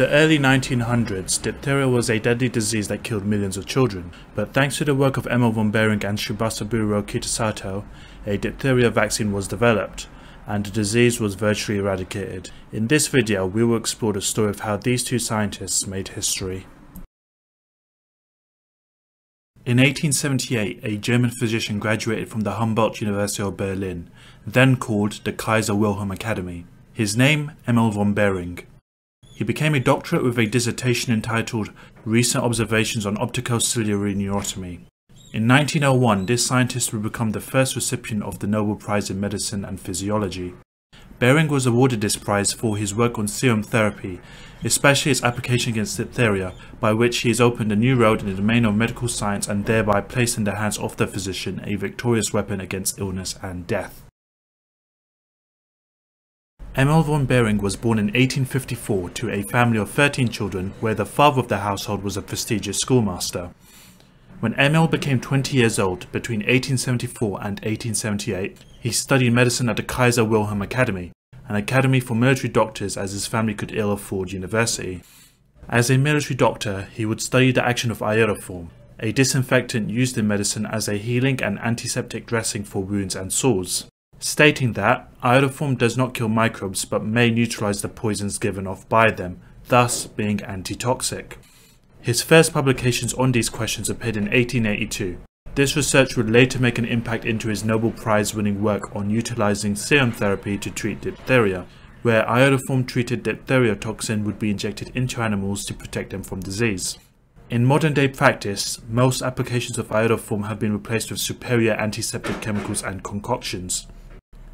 the early 1900s, diphtheria was a deadly disease that killed millions of children, but thanks to the work of Emil von Behring and Shibasaburo Kitasato, a diphtheria vaccine was developed, and the disease was virtually eradicated. In this video, we will explore the story of how these two scientists made history. In 1878, a German physician graduated from the Humboldt University of Berlin, then called the Kaiser Wilhelm Academy. His name, Emil von Behring. He became a doctorate with a dissertation entitled Recent Observations on Opticociliary Neurotomy. In 1901, this scientist would become the first recipient of the Nobel Prize in Medicine and Physiology. Behring was awarded this prize for his work on serum therapy, especially its application against diphtheria, by which he has opened a new road in the domain of medical science and thereby placed in the hands of the physician a victorious weapon against illness and death. Emil von Behring was born in 1854 to a family of 13 children where the father of the household was a prestigious schoolmaster. When Emil became 20 years old, between 1874 and 1878, he studied medicine at the Kaiser Wilhelm Academy, an academy for military doctors as his family could ill afford university. As a military doctor, he would study the action of iodoform, a disinfectant used in medicine as a healing and antiseptic dressing for wounds and sores stating that iodoform does not kill microbes but may neutralize the poisons given off by them, thus being antitoxic. His first publications on these questions appeared in 1882. This research would later make an impact into his Nobel Prize winning work on utilizing serum therapy to treat diphtheria, where iodoform treated diphtheria toxin would be injected into animals to protect them from disease. In modern day practice, most applications of iodoform have been replaced with superior antiseptic chemicals and concoctions.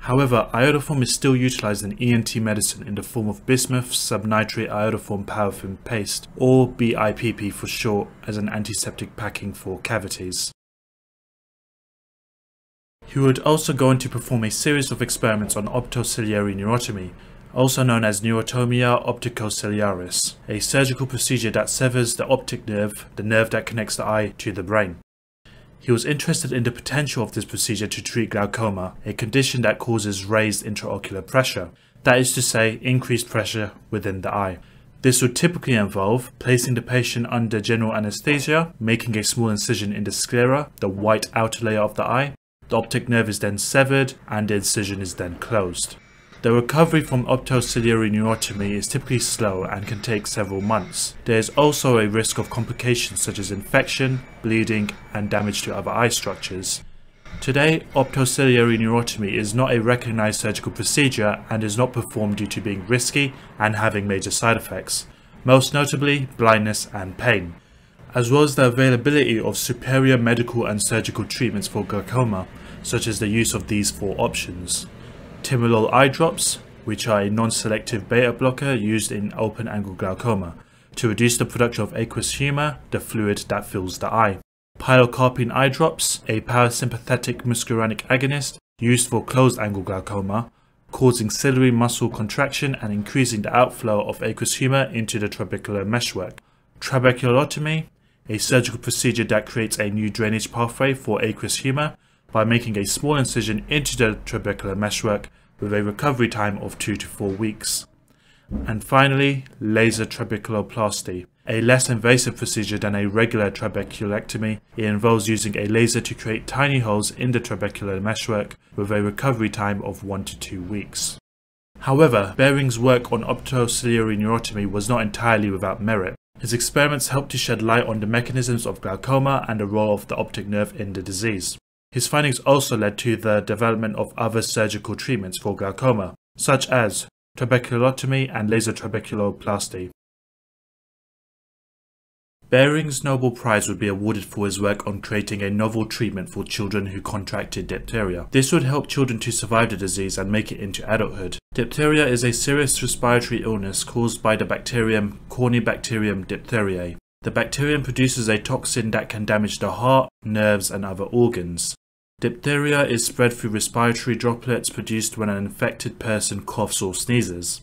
However, iodoform is still utilized in ENT medicine in the form of bismuth subnitrate iodoform paraffin paste, or BIPP for short, as an antiseptic packing for cavities. He would also go on to perform a series of experiments on optociliary neurotomy, also known as neurotomia opticociliaris, a surgical procedure that severs the optic nerve, the nerve that connects the eye to the brain. He was interested in the potential of this procedure to treat glaucoma, a condition that causes raised intraocular pressure, that is to say, increased pressure within the eye. This would typically involve placing the patient under general anesthesia, making a small incision in the sclera, the white outer layer of the eye. The optic nerve is then severed and the incision is then closed. The recovery from optociliary neurotomy is typically slow and can take several months. There is also a risk of complications such as infection, bleeding, and damage to other eye structures. Today, optociliary neurotomy is not a recognized surgical procedure and is not performed due to being risky and having major side effects, most notably blindness and pain, as well as the availability of superior medical and surgical treatments for glaucoma, such as the use of these four options timolol eye drops, which are a non-selective beta blocker used in open-angle glaucoma to reduce the production of aqueous humor, the fluid that fills the eye. Pilocarpine eye drops, a parasympathetic muscarinic agonist used for closed-angle glaucoma, causing ciliary muscle contraction and increasing the outflow of aqueous humor into the trabecular meshwork. Trabeculotomy, a surgical procedure that creates a new drainage pathway for aqueous humor by making a small incision into the trabecular meshwork with a recovery time of 2 to 4 weeks. And finally, laser trabeculoplasty, a less invasive procedure than a regular trabeculectomy. It involves using a laser to create tiny holes in the trabecular meshwork with a recovery time of 1 to 2 weeks. However, Behring's work on optociliary neurotomy was not entirely without merit. His experiments helped to shed light on the mechanisms of glaucoma and the role of the optic nerve in the disease. His findings also led to the development of other surgical treatments for glaucoma, such as trabeculotomy and laser trabeculoplasty. Behring's Nobel Prize would be awarded for his work on creating a novel treatment for children who contracted diphtheria. This would help children to survive the disease and make it into adulthood. Diphtheria is a serious respiratory illness caused by the bacterium Corynebacterium diphtheriae. The bacterium produces a toxin that can damage the heart, nerves and other organs. Diphtheria is spread through respiratory droplets produced when an infected person coughs or sneezes.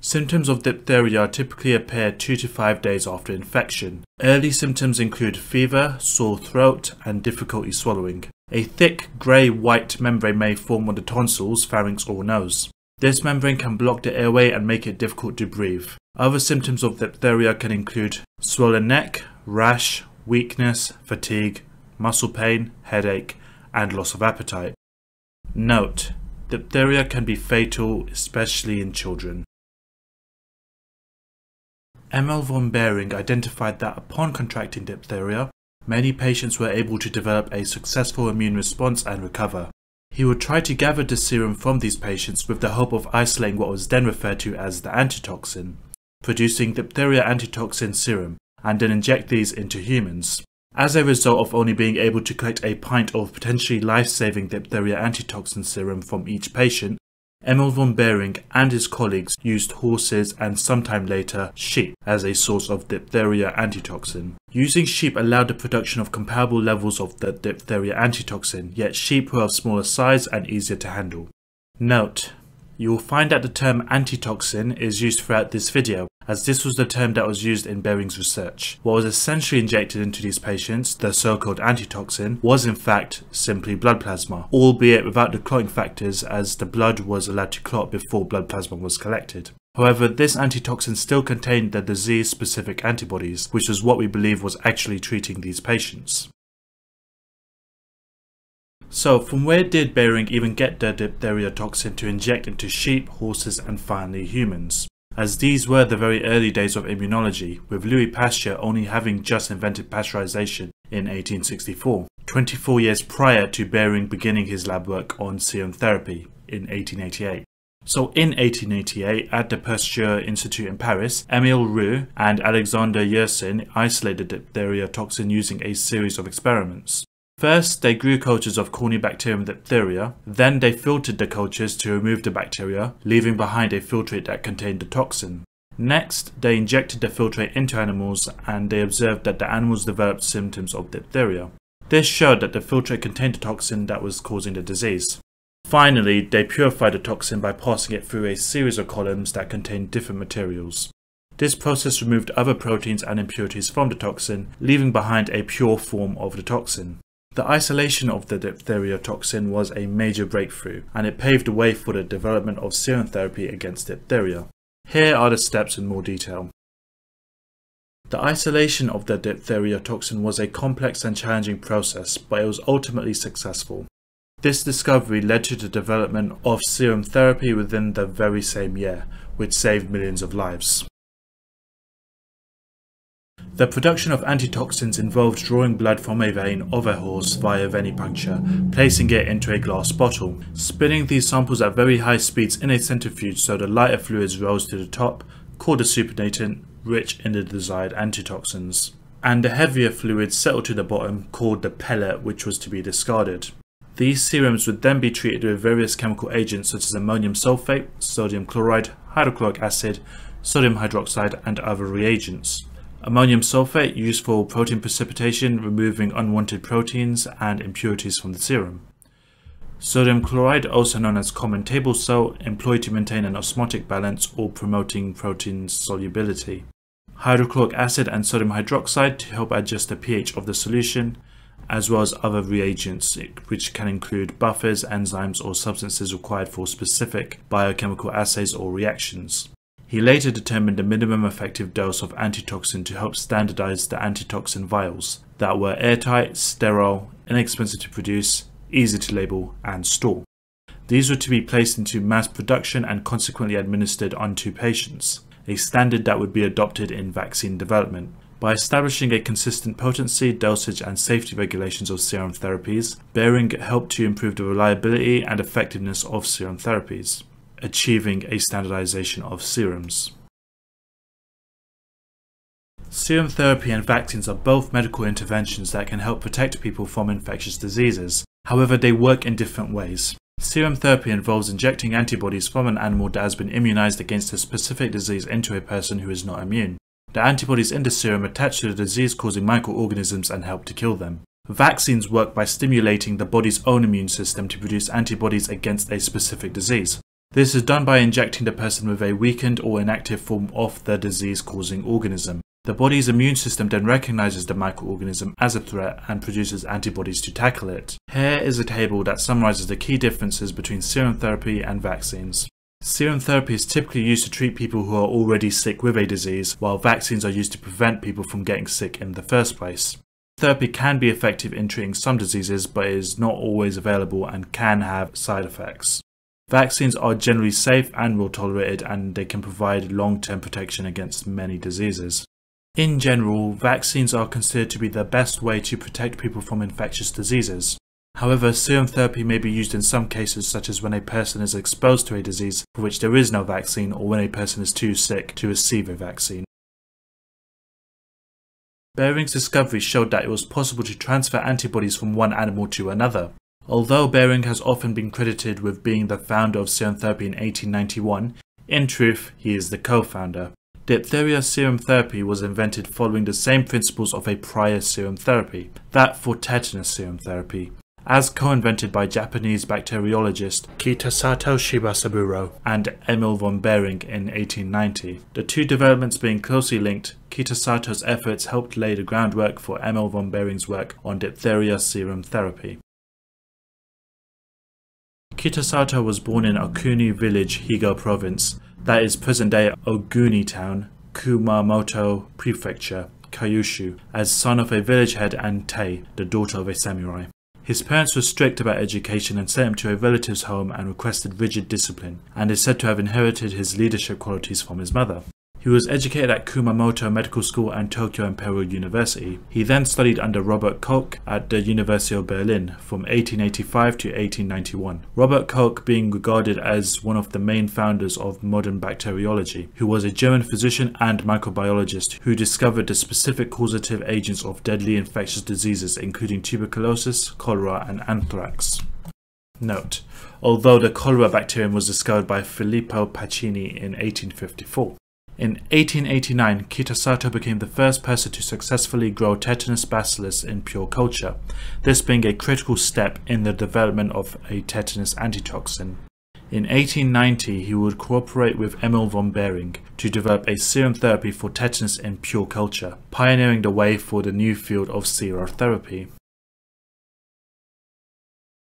Symptoms of diphtheria typically appear 2 to 5 days after infection. Early symptoms include fever, sore throat, and difficulty swallowing. A thick, grey-white membrane may form on the tonsils, pharynx or nose. This membrane can block the airway and make it difficult to breathe. Other symptoms of diphtheria can include swollen neck, rash, weakness, fatigue, muscle pain, headache, and loss of appetite. Note, diphtheria can be fatal, especially in children. Emil von Behring identified that upon contracting diphtheria, many patients were able to develop a successful immune response and recover. He would try to gather the serum from these patients with the hope of isolating what was then referred to as the antitoxin, producing diphtheria antitoxin serum, and then inject these into humans. As a result of only being able to collect a pint of potentially life-saving diphtheria antitoxin serum from each patient, Emil von Behring and his colleagues used horses and sometime later sheep as a source of diphtheria antitoxin. Using sheep allowed the production of comparable levels of the diphtheria antitoxin, yet sheep were of smaller size and easier to handle. Note, you will find that the term antitoxin is used throughout this video, as this was the term that was used in Behring's research. What was essentially injected into these patients, the so-called antitoxin, was in fact simply blood plasma, albeit without the clotting factors as the blood was allowed to clot before blood plasma was collected. However, this antitoxin still contained the disease-specific antibodies, which was what we believe was actually treating these patients. So, from where did Behring even get the diphtheria toxin to inject into sheep, horses, and finally humans? As these were the very early days of immunology, with Louis Pasteur only having just invented pasteurization in 1864, 24 years prior to Behring beginning his lab work on serum therapy in 1888. So in 1888, at the Pasteur Institute in Paris, Emile Roux and Alexander Yersin isolated diphtheria toxin using a series of experiments. First, they grew cultures of Corynebacterium diphtheria, then they filtered the cultures to remove the bacteria, leaving behind a filtrate that contained the toxin. Next, they injected the filtrate into animals and they observed that the animals developed symptoms of diphtheria. This showed that the filtrate contained the toxin that was causing the disease. Finally, they purified the toxin by passing it through a series of columns that contained different materials. This process removed other proteins and impurities from the toxin, leaving behind a pure form of the toxin. The isolation of the diphtheria toxin was a major breakthrough, and it paved the way for the development of serum therapy against diphtheria. Here are the steps in more detail. The isolation of the diphtheria toxin was a complex and challenging process, but it was ultimately successful. This discovery led to the development of serum therapy within the very same year, which saved millions of lives. The production of antitoxins involved drawing blood from a vein of a horse via venipuncture, placing it into a glass bottle, spinning these samples at very high speeds in a centrifuge so the lighter fluids rose to the top, called a supernatant, rich in the desired antitoxins, and the heavier fluids settled to the bottom, called the pellet, which was to be discarded. These serums would then be treated with various chemical agents such as ammonium sulfate, sodium chloride, hydrochloric acid, sodium hydroxide and other reagents. Ammonium sulfate used for protein precipitation, removing unwanted proteins and impurities from the serum. Sodium chloride, also known as common table salt, employed to maintain an osmotic balance or promoting protein solubility. Hydrochloric acid and sodium hydroxide to help adjust the pH of the solution, as well as other reagents, which can include buffers, enzymes, or substances required for specific biochemical assays or reactions. He later determined a minimum effective dose of antitoxin to help standardize the antitoxin vials that were airtight, sterile, inexpensive to produce, easy to label, and store. These were to be placed into mass production and consequently administered onto patients, a standard that would be adopted in vaccine development. By establishing a consistent potency, dosage, and safety regulations of serum therapies, Behring helped to improve the reliability and effectiveness of serum therapies achieving a standardization of serums. Serum therapy and vaccines are both medical interventions that can help protect people from infectious diseases. However, they work in different ways. Serum therapy involves injecting antibodies from an animal that has been immunized against a specific disease into a person who is not immune. The antibodies in the serum attach to the disease-causing microorganisms and help to kill them. Vaccines work by stimulating the body's own immune system to produce antibodies against a specific disease. This is done by injecting the person with a weakened or inactive form of the disease-causing organism. The body's immune system then recognizes the microorganism as a threat and produces antibodies to tackle it. Here is a table that summarizes the key differences between serum therapy and vaccines. Serum therapy is typically used to treat people who are already sick with a disease, while vaccines are used to prevent people from getting sick in the first place. Therapy can be effective in treating some diseases, but is not always available and can have side effects. Vaccines are generally safe and well tolerated, and they can provide long term protection against many diseases. In general, vaccines are considered to be the best way to protect people from infectious diseases. However, serum therapy may be used in some cases such as when a person is exposed to a disease for which there is no vaccine or when a person is too sick to receive a vaccine. Behring's discovery showed that it was possible to transfer antibodies from one animal to another. Although Behring has often been credited with being the founder of serum therapy in 1891, in truth, he is the co-founder. Diphtheria serum therapy was invented following the same principles of a prior serum therapy, that for tetanus serum therapy as co-invented by Japanese bacteriologist Kitasato Shibasaburo and Emil von Behring in 1890. The two developments being closely linked, Kitasato's efforts helped lay the groundwork for Emil von Behring's work on diphtheria serum therapy. Kitasato was born in Okuni village, Higo province, that is present-day Oguni town, Kumamoto prefecture, Kyushu, as son of a village head and Tei, the daughter of a samurai. His parents were strict about education and sent him to a relative's home and requested rigid discipline, and is said to have inherited his leadership qualities from his mother. He was educated at Kumamoto Medical School and Tokyo Imperial University. He then studied under Robert Koch at the University of Berlin from 1885 to 1891. Robert Koch being regarded as one of the main founders of modern bacteriology, who was a German physician and microbiologist who discovered the specific causative agents of deadly infectious diseases including tuberculosis, cholera and anthrax. Note, although the cholera bacterium was discovered by Filippo Pacini in 1854. In 1889, Kitasato became the first person to successfully grow tetanus bacillus in pure culture, this being a critical step in the development of a tetanus antitoxin. In 1890, he would cooperate with Emil von Behring to develop a serum therapy for tetanus in pure culture, pioneering the way for the new field of serotherapy.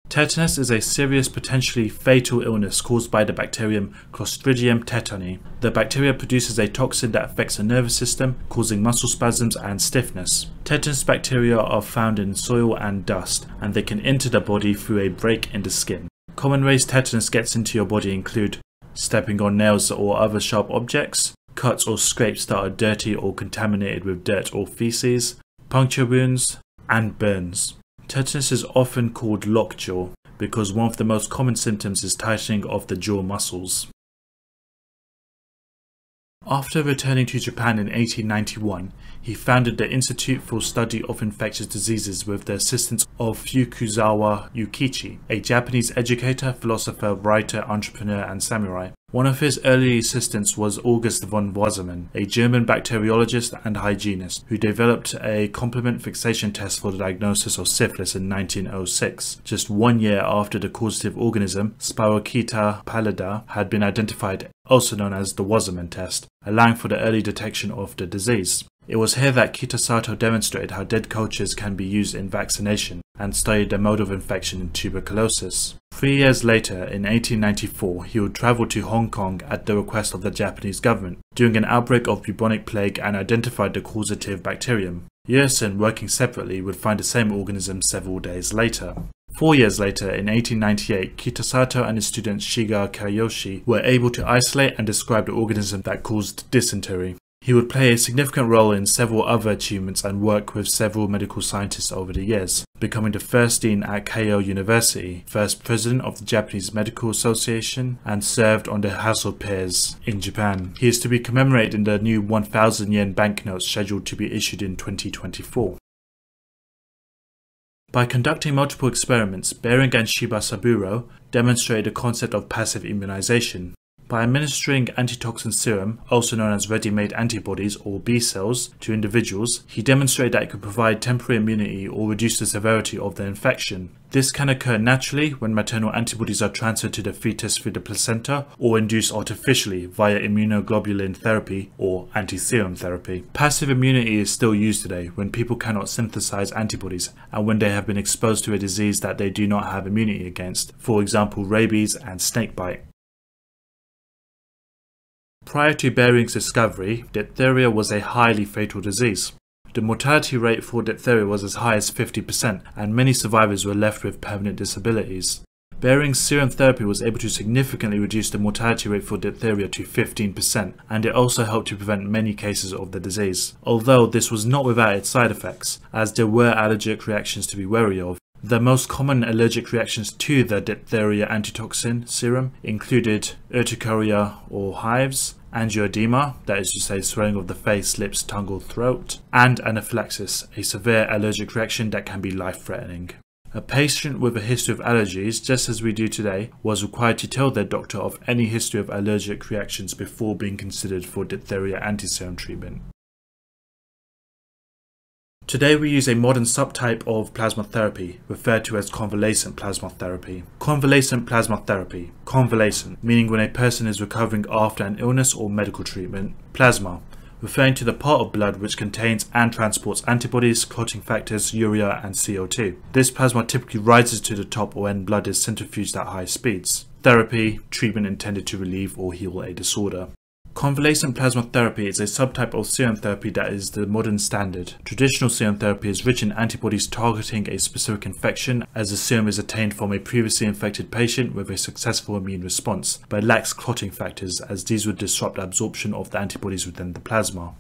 Tetanus is a serious, potentially fatal illness caused by the bacterium Clostridium tetani. The bacteria produces a toxin that affects the nervous system, causing muscle spasms and stiffness. Tetanus bacteria are found in soil and dust, and they can enter the body through a break in the skin. Common ways tetanus gets into your body include stepping on nails or other sharp objects, cuts or scrapes that are dirty or contaminated with dirt or feces, puncture wounds, and burns. Tetanus is often called lockjaw because one of the most common symptoms is tightening of the jaw muscles. After returning to Japan in 1891, he founded the Institute for Study of Infectious Diseases with the assistance of Fukuzawa Yukichi, a Japanese educator, philosopher, writer, entrepreneur, and samurai. One of his early assistants was August von Wassermann, a German bacteriologist and hygienist, who developed a complement fixation test for the diagnosis of syphilis in 1906, just one year after the causative organism, Spirochaeta pallida, had been identified, also known as the Wassermann test, allowing for the early detection of the disease. It was here that Kitasato demonstrated how dead cultures can be used in vaccination and studied the mode of infection in tuberculosis. Three years later, in 1894, he would travel to Hong Kong at the request of the Japanese government during an outbreak of bubonic plague and identified the causative bacterium. Yersin, working separately, would find the same organism several days later. Four years later, in 1898, Kitasato and his student Shiga Kiyoshi were able to isolate and describe the organism that caused dysentery. He would play a significant role in several other achievements and work with several medical scientists over the years, becoming the first dean at Keio University, first president of the Japanese Medical Association, and served on the House of Peers in Japan. He is to be commemorated in the new 1000 yen banknotes scheduled to be issued in 2024. By conducting multiple experiments, Behring and Shibasaburo demonstrated the concept of passive immunization, by administering antitoxin serum, also known as ready-made antibodies or B cells, to individuals, he demonstrated that it could provide temporary immunity or reduce the severity of the infection. This can occur naturally when maternal antibodies are transferred to the fetus through the placenta or induced artificially via immunoglobulin therapy or antiserum therapy. Passive immunity is still used today when people cannot synthesize antibodies and when they have been exposed to a disease that they do not have immunity against, for example rabies and snakebite. Prior to Behring's discovery, diphtheria was a highly fatal disease. The mortality rate for diphtheria was as high as 50%, and many survivors were left with permanent disabilities. Behring's serum therapy was able to significantly reduce the mortality rate for diphtheria to 15%, and it also helped to prevent many cases of the disease. Although this was not without its side effects, as there were allergic reactions to be wary of. The most common allergic reactions to the diphtheria antitoxin serum included urticaria or hives, angioedema, that is to say swelling of the face, lips, tongue or throat, and anaphylaxis, a severe allergic reaction that can be life-threatening. A patient with a history of allergies, just as we do today, was required to tell their doctor of any history of allergic reactions before being considered for diphtheria antiserum treatment. Today we use a modern subtype of plasma therapy, referred to as convalescent plasma therapy. Convalescent plasma therapy. Convalescent, meaning when a person is recovering after an illness or medical treatment. Plasma, referring to the part of blood which contains and transports antibodies, clotting factors, urea and CO2. This plasma typically rises to the top when blood is centrifuged at high speeds. Therapy, treatment intended to relieve or heal a disorder. Convalescent plasma therapy is a subtype of serum therapy that is the modern standard. Traditional serum therapy is rich in antibodies targeting a specific infection as the serum is attained from a previously infected patient with a successful immune response, but lacks clotting factors as these would disrupt absorption of the antibodies within the plasma.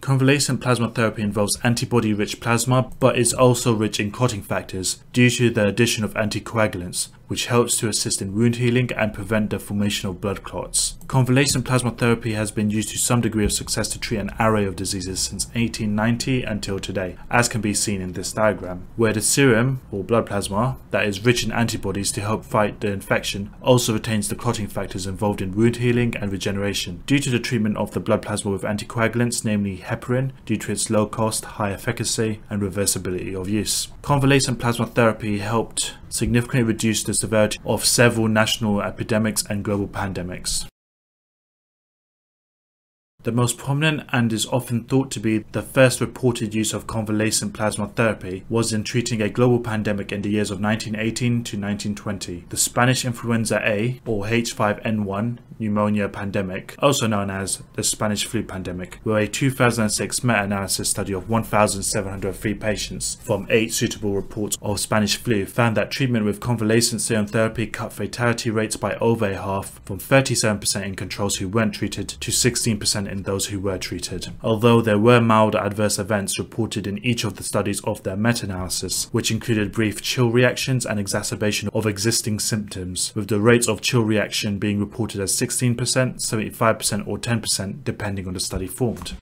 Convalescent plasma therapy involves antibody-rich plasma, but is also rich in clotting factors due to the addition of anticoagulants, which helps to assist in wound healing and prevent the formation of blood clots. Convalescent plasma therapy has been used to some degree of success to treat an array of diseases since 1890 until today, as can be seen in this diagram, where the serum, or blood plasma, that is rich in antibodies to help fight the infection, also retains the clotting factors involved in wound healing and regeneration. Due to the treatment of the blood plasma with anticoagulants, namely heparin, due to its low cost, high efficacy, and reversibility of use. Convalescent plasma therapy helped significantly reduced the severity of several national epidemics and global pandemics. The most prominent and is often thought to be the first reported use of convalescent plasma therapy was in treating a global pandemic in the years of 1918 to 1920, the Spanish influenza A or H5N1 pneumonia pandemic, also known as the Spanish flu pandemic, where a 2006 meta-analysis study of 1,703 patients from 8 suitable reports of Spanish flu found that treatment with convalescent serum therapy cut fatality rates by over a half from 37% in controls who weren't treated to 16% in those who were treated. Although there were mild adverse events reported in each of the studies of their meta-analysis, which included brief chill reactions and exacerbation of existing symptoms, with the rates of chill reaction being reported as 16%, 75% or 10% depending on the study formed.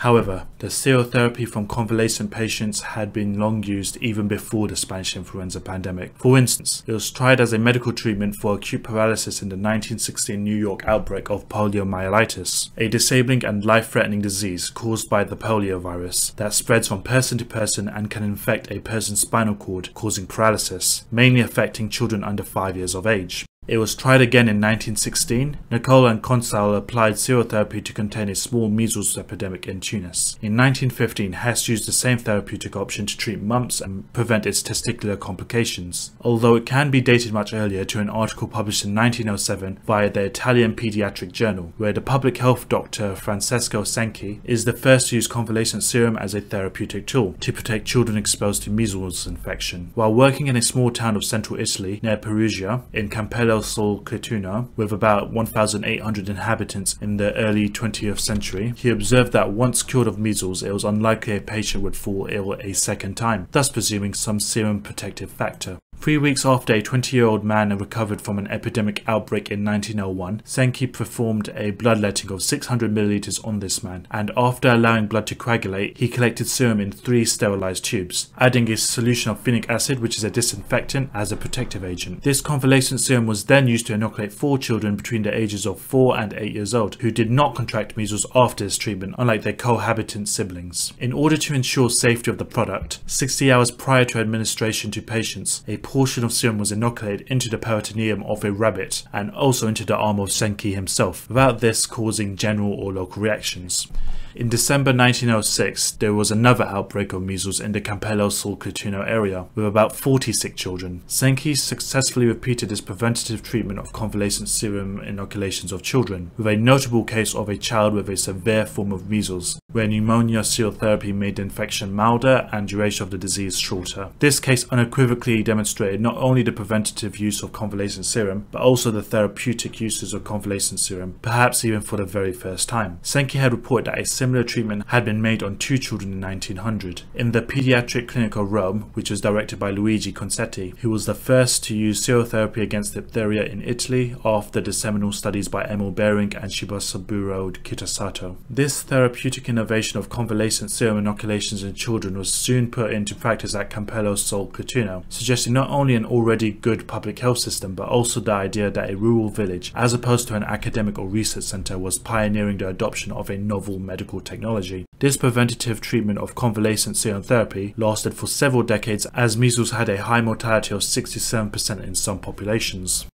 However, the serotherapy from convalescent patients had been long used even before the Spanish influenza pandemic. For instance, it was tried as a medical treatment for acute paralysis in the 1916 New York outbreak of poliomyelitis, a disabling and life-threatening disease caused by the poliovirus that spreads from person to person and can infect a person's spinal cord, causing paralysis, mainly affecting children under 5 years of age. It was tried again in 1916. Nicolle and Conseil applied serotherapy to contain a small measles epidemic in Tunis. In 1915, Hess used the same therapeutic option to treat mumps and prevent its testicular complications, although it can be dated much earlier to an article published in 1907 via the Italian Pediatric Journal, where the public health doctor Francesco Cenci is the first to use convalescent serum as a therapeutic tool to protect children exposed to measles infection. While working in a small town of central Italy near Perugia, in Campello Sol Cretuna, with about 1,800 inhabitants in the early 20th century, he observed that once cured of measles, it was unlikely a patient would fall ill a second time, thus presuming some serum protective factor. Three weeks after a 20-year-old man recovered from an epidemic outbreak in 1901, Cenci performed a bloodletting of 600 milliliters on this man, and after allowing blood to coagulate, he collected serum in three sterilized tubes, adding a solution of phenic acid, which is a disinfectant, as a protective agent. This convalescent serum was then used to inoculate four children between the ages of 4 and 8 years old, who did not contract measles after this treatment, unlike their cohabitant siblings. In order to ensure safety of the product, 60 hours prior to administration to patients, a portion of serum was inoculated into the peritoneum of a rabbit and also into the arm of Cenci himself, without this causing general or local reactions. In December 1906, there was another outbreak of measles in the Campello Sul Solcatino area, with about 40 sick children. Sankey successfully repeated this preventative treatment of convalescent serum inoculations of children, with a notable case of a child with a severe form of measles, where pneumonia serotherapy made the infection milder and duration of the disease shorter. This case unequivocally demonstrated not only the preventative use of convalescent serum, but also the therapeutic uses of convalescent serum, perhaps even for the very first time. Sankey had reported that a similar treatment had been made on two children in 1900. In the Pediatric Clinic of Rome, which was directed by Luigi Concetti, who was the first to use serotherapy against diphtheria in Italy after the seminal studies by Emil Behring and Shibasaburo Kitasato. This therapeutic innovation of convalescent serum inoculations in children was soon put into practice at Campello Solcatino, suggesting not only an already good public health system but also the idea that a rural village, as opposed to an academic or research center, was pioneering the adoption of a novel medical technology. This preventative treatment of convalescent serum therapy lasted for several decades as measles had a high mortality of 67% in some populations.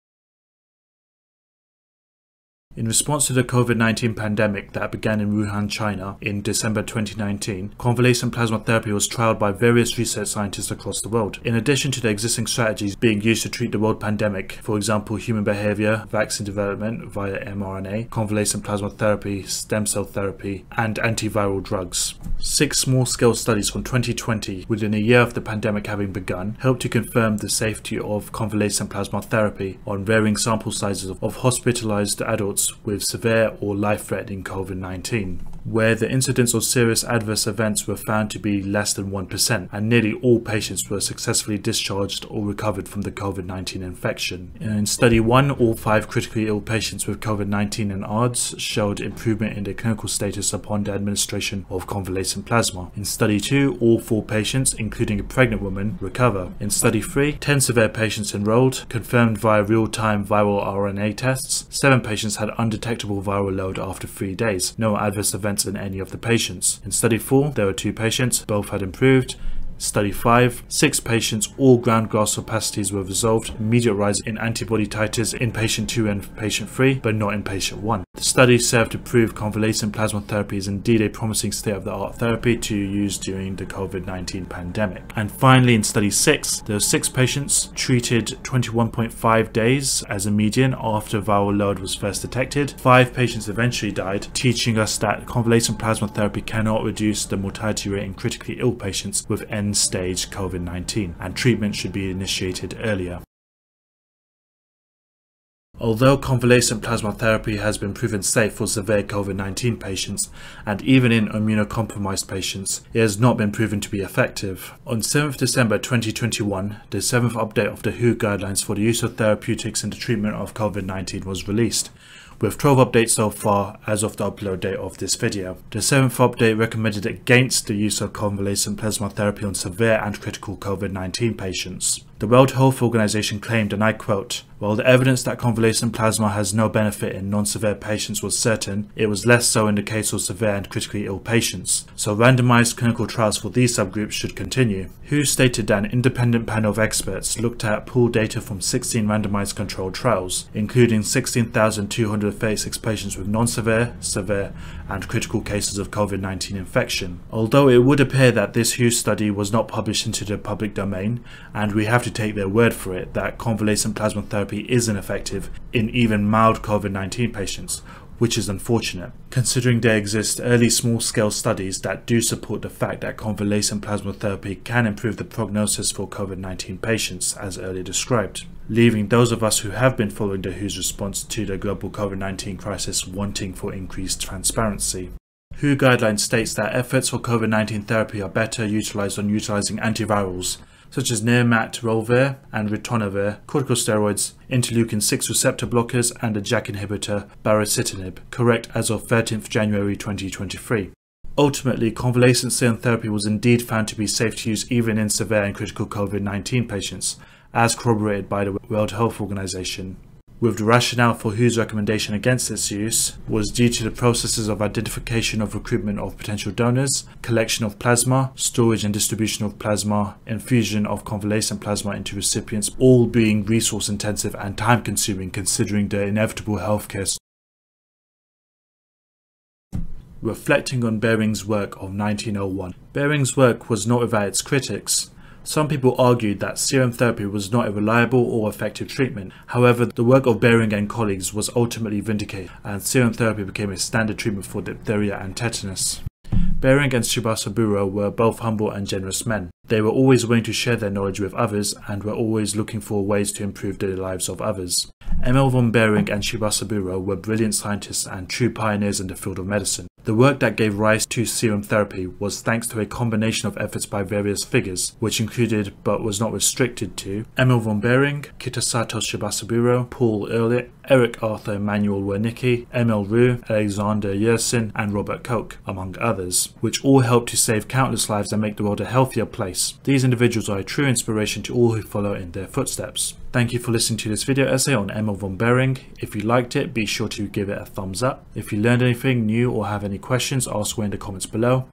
In response to the COVID-19 pandemic that began in Wuhan, China in December 2019, convalescent plasma therapy was trialed by various research scientists across the world. In addition to the existing strategies being used to treat the world pandemic, for example human behavior, vaccine development via mRNA, convalescent plasma therapy, stem cell therapy, and antiviral drugs. Six small-scale studies from 2020, within a year of the pandemic having begun, helped to confirm the safety of convalescent plasma therapy on varying sample sizes of hospitalized adults with severe or life-threatening COVID-19 where the incidence of serious adverse events were found to be less than 1%, and nearly all patients were successfully discharged or recovered from the COVID-19 infection. In study 1, all 5 critically ill patients with COVID-19 and ARDS showed improvement in their clinical status upon the administration of convalescent plasma. In study 2, all 4 patients, including a pregnant woman, recover. In study 3, 10 severe patients enrolled, confirmed via real-time viral RNA tests. 7 patients had undetectable viral load after 3 days. No adverse events in any of the patients. In study 4, there were two patients, both had improved, Study 5, 6 patients, all ground glass opacities were resolved, immediate rise in antibody titers in patient 2 and patient 3, but not in patient 1. The study served to prove convalescent plasma therapy is indeed a promising state-of-the-art therapy to use during the COVID-19 pandemic. And finally, in study 6, there were 6 patients treated 21.5 days as a median after viral load was first detected. 5 patients eventually died, teaching us that convalescent plasma therapy cannot reduce the mortality rate in critically ill patients with end stage COVID 19, and treatment should be initiated earlier. Although convalescent plasma therapy has been proven safe for severe COVID-19 patients and even in immunocompromised patients, it has not been proven to be effective. On 7th December 2021, the 7th update of the WHO guidelines for the use of therapeutics in the treatment of COVID-19 was released, with 12 updates so far as of the upload date of this video. The 7th update recommended against the use of convalescent plasma therapy on severe and critical COVID-19 patients. The World Health Organization claimed, and I quote, while the evidence that convalescent plasma has no benefit in non-severe patients was certain, it was less so in the case of severe and critically ill patients, so randomized clinical trials for these subgroups should continue. WHO stated that an independent panel of experts looked at pooled data from 16 randomized controlled trials, including 16,236 patients with non-severe, severe, and critical cases of COVID-19 infection. Although it would appear that this WHO study was not published into the public domain, and we have to take their word for it that convalescent plasma therapy is ineffective in even mild COVID-19 patients, which is unfortunate, considering there exist early small-scale studies that do support the fact that convalescent plasma therapy can improve the prognosis for COVID-19 patients, as earlier described, leaving those of us who have been following the WHO's response to the global COVID-19 crisis wanting for increased transparency. WHO guidelines states that efforts for COVID-19 therapy are better utilized on utilizing antivirals such as nirmatrelvir and ritonavir, corticosteroids, interleukin-6 receptor blockers, and a JAK inhibitor, baricitinib, correct as of 13th January 2023. Ultimately, convalescent serum therapy was indeed found to be safe to use even in severe and critical COVID-19 patients, as corroborated by the World Health Organization with the rationale for WHO's recommendation against its use was due to the processes of identification of recruitment of potential donors, collection of plasma, storage and distribution of plasma, infusion of convalescent plasma into recipients, all being resource intensive and time consuming considering the inevitable healthcare reflecting on Behring's work of 1901. Behring's work was not without its critics. Some people argued that serum therapy was not a reliable or effective treatment. However, the work of Behring and colleagues was ultimately vindicated, and serum therapy became a standard treatment for diphtheria and tetanus. Behring and Shibasaburo were both humble and generous men. They were always willing to share their knowledge with others and were always looking for ways to improve the lives of others. Emil von Behring and Shibasaburo were brilliant scientists and true pioneers in the field of medicine. The work that gave rise to serum therapy was thanks to a combination of efforts by various figures, which included but was not restricted to Emil von Behring, Kitasato Shibasaburo, Paul Ehrlich, Eric Arthur Emanuel Wernicke, Emil Roux, Alexander Yersin, and Robert Koch, among others, which all helped to save countless lives and make the world a healthier place. These individuals are a true inspiration to all who follow in their footsteps. Thank you for listening to this video essay on Emil von Behring. If you liked it, be sure to give it a thumbs up. If you learned anything new or have any questions, ask away in the comments below.